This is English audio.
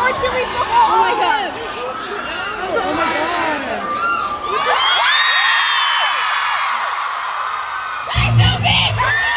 tried to reach the hole. Oh my god. Oh oh my god. Try so be!